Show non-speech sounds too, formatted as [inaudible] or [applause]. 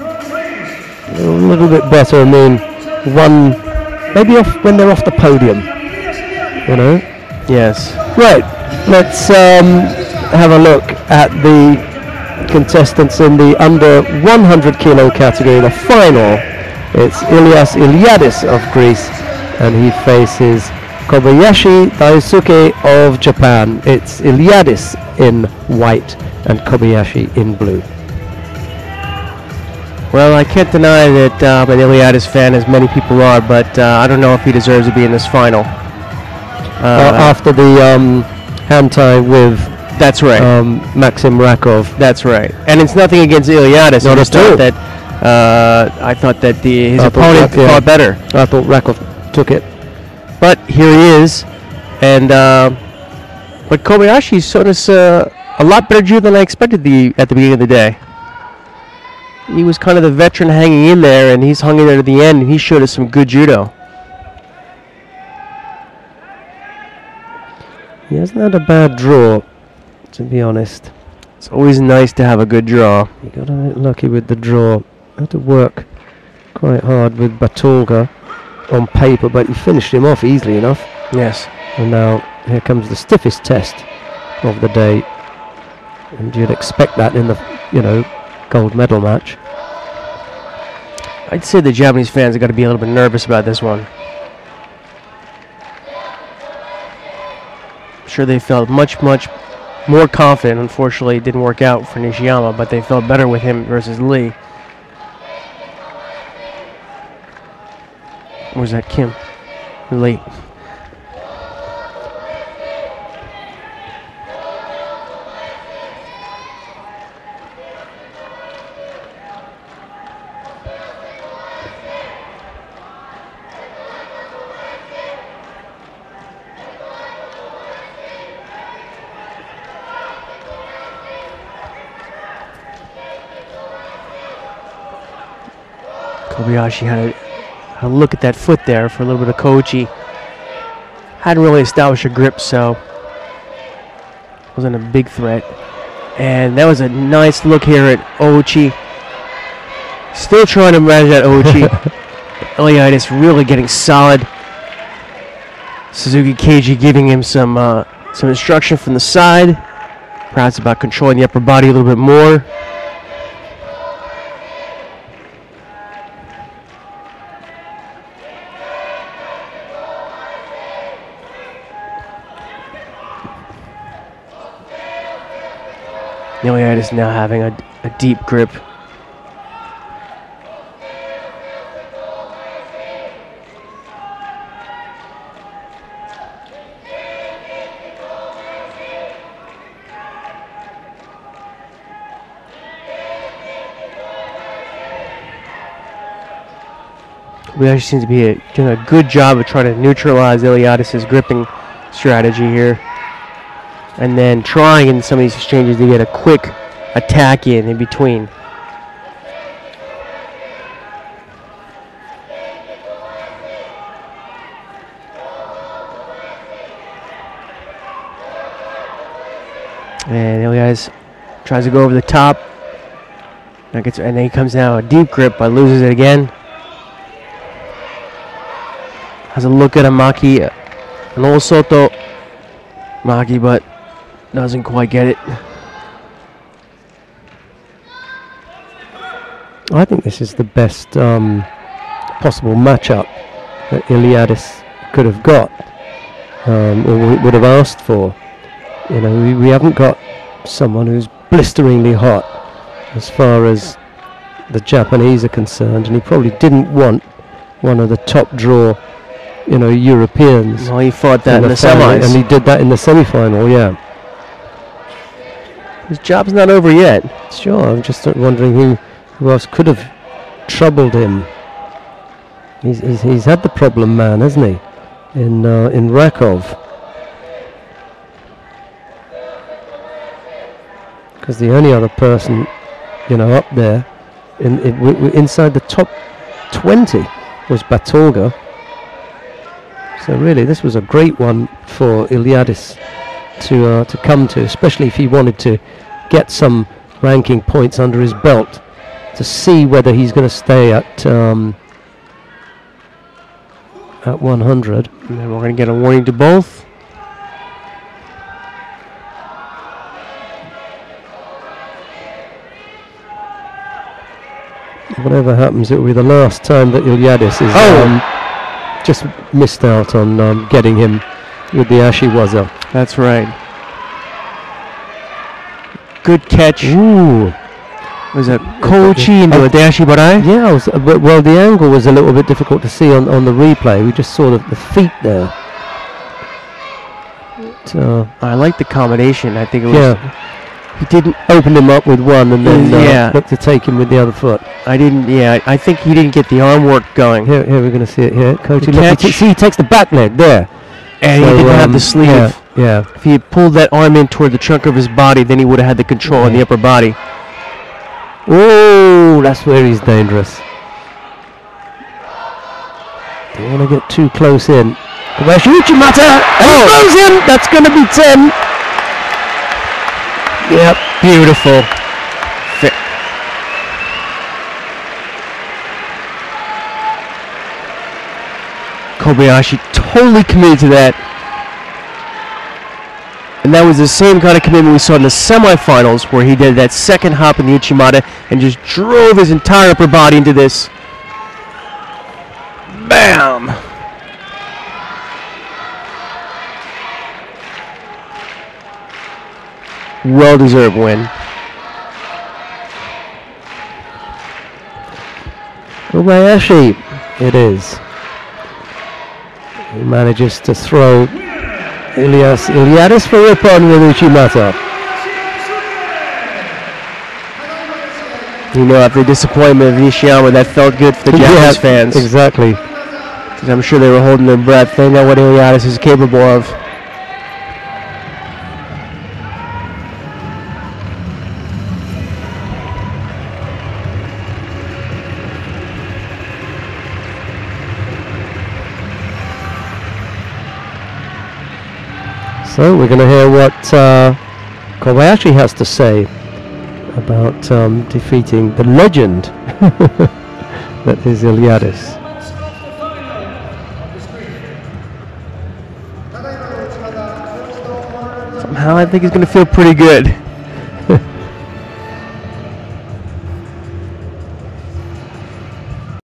A little bit better. I mean, one maybe off when they're off the podium. You know. Yes. Right. Let's um, have a look at the contestants in the under 100 kilo category. The final. It's Ilias Iliadis of Greece, and he faces Kobayashi Daisuke of Japan. It's Iliadis in white and Kobayashi in blue. Well, I can't deny that uh, I'm an Iliadis fan, as many people are, but uh, I don't know if he deserves to be in this final. Uh, after the um, hand tie with that's right. um, Maxim Rakov. That's right. And it's nothing against Iliadis. I just at all. thought that uh, I thought that the his I opponent yeah. fought better. I thought Rakov took it. But here he is, and uh, but Kobayashi showed us uh, a lot better judo than I expected the at the beginning of the day. He was kind of the veteran hanging in there, and he's hung in there to the end, and he showed us some good judo. He hasn't had a bad draw, to be honest. It's always nice to have a good draw. He got a bit lucky with the draw. Had to work quite hard with Batolga on paper, but he finished him off easily enough. Yes. And now here comes the stiffest test of the day. And you'd expect that in the, you know, gold medal match. I'd say the Japanese fans have got to be a little bit nervous about this one. I'm sure they felt much, much more confident. Unfortunately, it didn't work out for Nishiyama, but they felt better with him versus Lee. Or was that Kim? Lee. Kobayashi had a, had a look at that foot there for a little bit of Kouchi. Hadn't really established a grip, so wasn't a big threat. And that was a nice look here at Ouchi. Still trying to manage that Ouchi. [laughs] Iliadis really getting solid. Suzuki Keiji giving him some uh, some instruction from the side. Perhaps about controlling the upper body a little bit more. Iliadis now having a, a deep grip. We actually seem to be a, doing a good job of trying to neutralize Iliadis' gripping strategy here and then trying in some of these exchanges to get a quick attack in in between. And Ilias tries to go over the top. Now gets, and then he comes down a deep grip, but loses it again. Has a look at a Maki, an old Soto Maki, but doesn't quite get it. I think this is the best um, possible matchup that Iliadis could have got um, or would have asked for. You know, we, we haven't got someone who's blisteringly hot as far as the Japanese are concerned, and he probably didn't want one of the top draw, you know, Europeans. Well, he fought that in the, final, semis. and he did that in the semi-final. Yeah, His job's not over yet. sure. I'm just wondering who, who else could have troubled him. He's, he's, he's had the problem man, hasn't he? In uh, in Rakov. Because the only other person, you know, up there, in, in inside the top 20 was Batolga. So really, this was a great one for Iliadis to uh, to come to, especially if he wanted to get some ranking points under his belt to see whether he's going to stay at um, at 100. And then we're going to get a warning to both. Whatever happens, it will be the last time that Iliadis is Oh. um, just missed out on um, getting him with the Ashiwaza. That's right. Good catch. Ooh. Was that Kochi into a deashi barai? Yeah, was, uh, but- well, the angle was a little bit difficult to see on, on the replay. We just saw the, the feet there. But, uh, I like the combination. I think it was. yeah, He didn't. open him up with one and then uh, Yeah. looked to take him with the other foot. I didn't. Yeah, I I think he didn't get the arm work going, Here, here we're going to see it here. The look, see, he takes the back leg there. and So, he didn't have um, the sleeve. Yeah, yeah. If he had pulled that arm in toward the trunk of his body, then he would have had the control on the upper body. Oh, that's where he's dangerous. Don't want to get too close in. Kobayashi Uchimata! Oh. throws him! That's going to be 10. Yep. Beautiful. Kobayashi totally committed to that. And that was the same kind of commitment we saw in the semifinals where he did that second hop in the Uchimata and just drove his entire upper body into this. Bam! Oh, well deserved win. Kobayashi, it is. He manages to throw Ilias Iliadis for Ippon with Uchimata. You know, after the disappointment of Nishiyama, that felt good for the Japanese Yeah, fans. Exactly. I'm sure they were holding their breath. They know what Iliadis is capable of. So we're going to hear what uh, Kobayashi has to say about um, defeating the legend [laughs] that is Iliadis. Somehow I think he's going to feel pretty good.